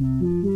Mm-hmm.